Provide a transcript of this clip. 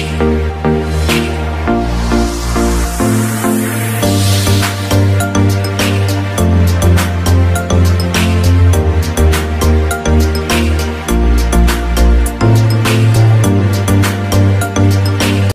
Shh.